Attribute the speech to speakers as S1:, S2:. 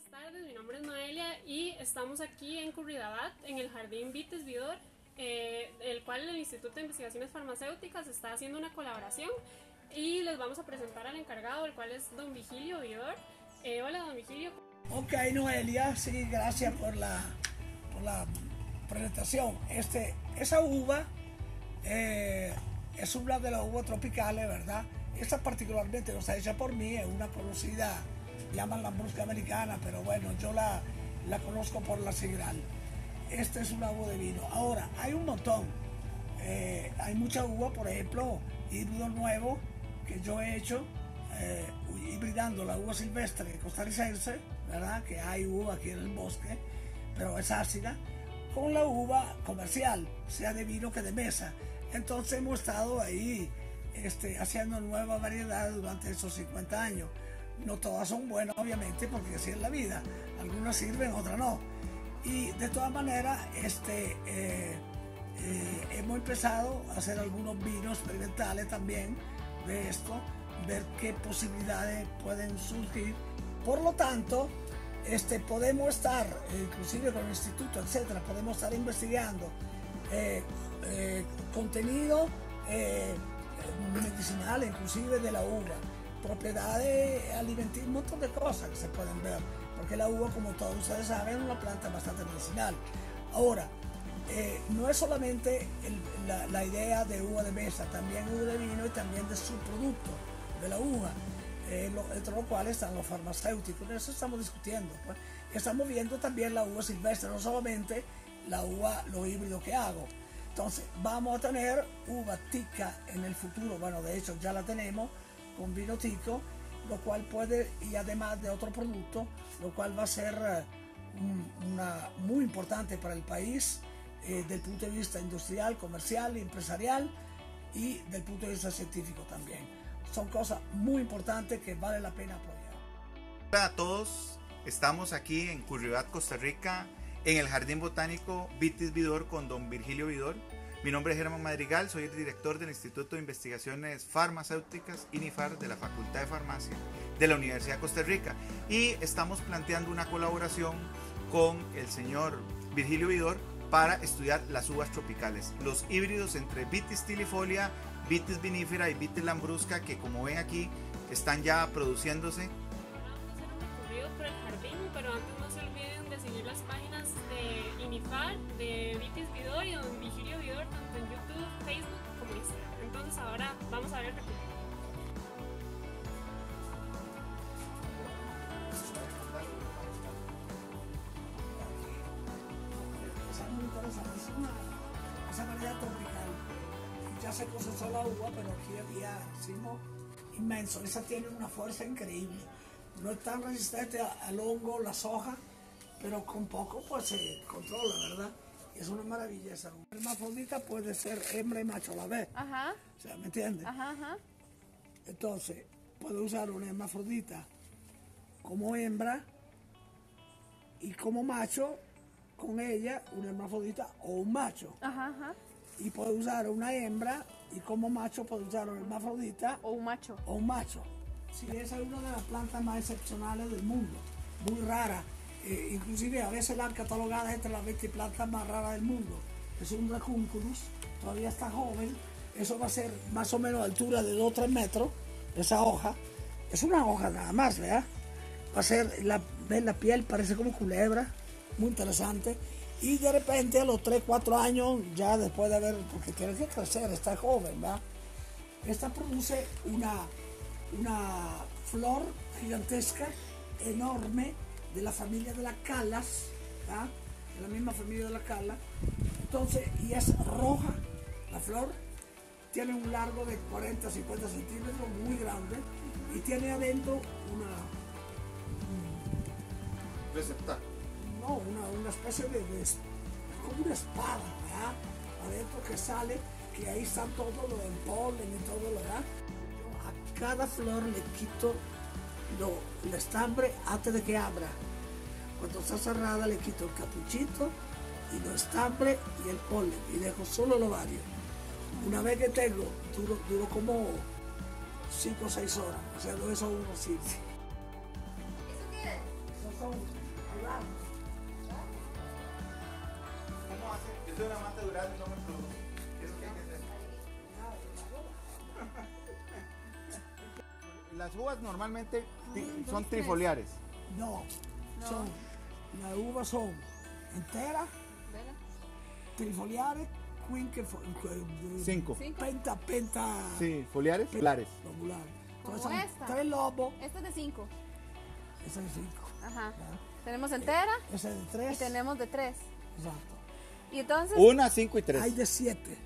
S1: buenas tardes. Mi nombre es Noelia y estamos aquí en Curridabat, en el Jardín Vites Vidor, eh, el cual el Instituto de Investigaciones Farmacéuticas está haciendo una colaboración y les vamos a presentar al encargado, el cual es don Vigilio Vidor. Eh, hola, don Vigilio.
S2: Ok, Noelia, sí, gracias por la, por la presentación. Este, esa uva eh, es una de las uvas tropicales, ¿verdad? Esta particularmente no está hecha por mí, es una conocida, llaman la brusca americana, pero bueno, yo la, la conozco por la Sigral. Este es una uva de vino. Ahora, hay un montón. Eh, hay mucha uva, por ejemplo, híbrido nuevo que yo he hecho, eh, hibridando la uva silvestre costarricense, ¿verdad? Que hay uva aquí en el bosque, pero es ácida, con la uva comercial, sea de vino que de mesa. Entonces hemos estado ahí este, haciendo nuevas variedades durante esos 50 años. No todas son buenas, obviamente, porque así es la vida. Algunas sirven, otras no. Y de todas maneras, este, eh, eh, hemos empezado a hacer algunos vinos experimentales también de esto, ver qué posibilidades pueden surgir. Por lo tanto, este, podemos estar, inclusive con el instituto, etcétera, podemos estar investigando eh, contenido medicinales, inclusive de la uva, propiedades alimenticias, un montón de cosas que se pueden ver, porque la uva, como todos ustedes saben, es una planta bastante medicinal. Ahora, eh, no es solamente la, idea de uva de mesa, también uva de vino y también de subproducto de la uva, eh, entre los cuales están los farmacéuticos, de eso estamos discutiendo. Pues. Estamos viendo también la uva silvestre, no solamente la uva, lo híbrido que hago. Entonces, vamos a tener uva tica en el futuro. Bueno, de hecho ya la tenemos con vino tico, lo cual puede, y además de otro producto, lo cual va a ser eh, una, muy importante para el país eh, del punto de vista industrial, comercial, empresarial y del punto de vista científico también. Son cosas muy importantes que vale la pena apoyar.
S3: Hola a todos, estamos aquí en Curribat, Costa Rica, en el Jardín Botánico Vitis Vidor con don Virgilio Vidor. Mi nombre es Germán Madrigal, soy el director del Instituto de Investigaciones Farmacéuticas INIFAR de la Facultad de Farmacia de la Universidad de Costa Rica y estamos planteando una colaboración con el señor Virgilio Vidor para estudiar las uvas tropicales, los híbridos entre Vitis tilifolia, Vitis vinifera y Vitis lambrusca que como ven aquí están ya produciéndose.
S1: por el jardín, pero antes no se olviden de seguir las páginas de INIFAR, de Vitis Vidor y don Vigilio Tanto en YouTube, Facebook como Instagram. Entonces ahora vamos a ver el
S2: una, esa variedad tropical. Ya se cosechó la uva, pero aquí había racimo inmenso. Esa tiene una fuerza increíble. No es tan resistente al hongo, las hojas, pero con poco pues se controla, ¿verdad? Es una maravilla esa. El hermafrodita puede ser hembra y macho a la vez.
S4: Ajá,
S2: O sea, ¿me entiendes?
S4: ajá, ajá.
S2: Entonces, puedo usar una hermafrodita como hembra y como macho con ella una hermafrodita o un macho.
S4: Ajá, ajá.
S2: Y puedo usar una hembra y como macho puedo usar una hermafrodita
S4: O un macho.
S2: o un macho. Sí, esa es una de las plantas más excepcionales del mundo, muy rara. Eh, inclusive a veces la han catalogado entre las 20 plantas más raras del mundo. Es un dracunculus, todavía está joven. Eso va a ser más o menos a altura de 2 o 3 metros, esa hoja. Es una hoja nada más, ¿verdad? Va a ser, la, ¿ves? la piel parece como culebra, muy interesante. Y de repente a los 3, 4 años, ya después de haber, porque tiene que crecer, está joven, ¿verdad? Esta produce una, una flor gigantesca, enorme, de la familia de las calas, ¿verdad? de la misma familia de la cala. Entonces, y es roja la flor, tiene un largo de 40, 50 centímetros, muy grande, y tiene adentro una,
S3: Receptáculo.
S2: no, una, una especie de, de- como una espada, ¿verdad? Adentro que sale, que ahí están todo lo del polen y todo lo ¿verdad? Yo a cada flor le quito lo, el estambre antes de que abra. Cuando está cerrada le quito el capuchito y los estambre y el polen y dejo solo el ovario. Una vez que tengo, duro, duro como 5 o 6 horas, o sea, no eso uno sirve. Son son duranos.
S3: ¿Cómo hace? Yo soy una amante de durazno y no me produce. ¿Qué es lo que hay que hacer? Las uvas normalmente ti- son trifoliares.
S2: No, son, las uvas son enteras, trifoliares, quinque, fo- eh,
S3: Cinco.
S4: Cinco.
S2: penta, penta,
S3: Sí, foliares. Folares.
S2: Entonces son
S4: esta.
S2: tres lobos,
S4: Esta es de 5.
S2: ese es cinco.
S4: Ajá. Tenemos entera
S2: Ese es de
S4: y
S2: tres.
S4: tenemos de 3.
S2: Exacto.
S4: Y entonces,
S3: Una, cinco y tres.
S2: Hay de siete.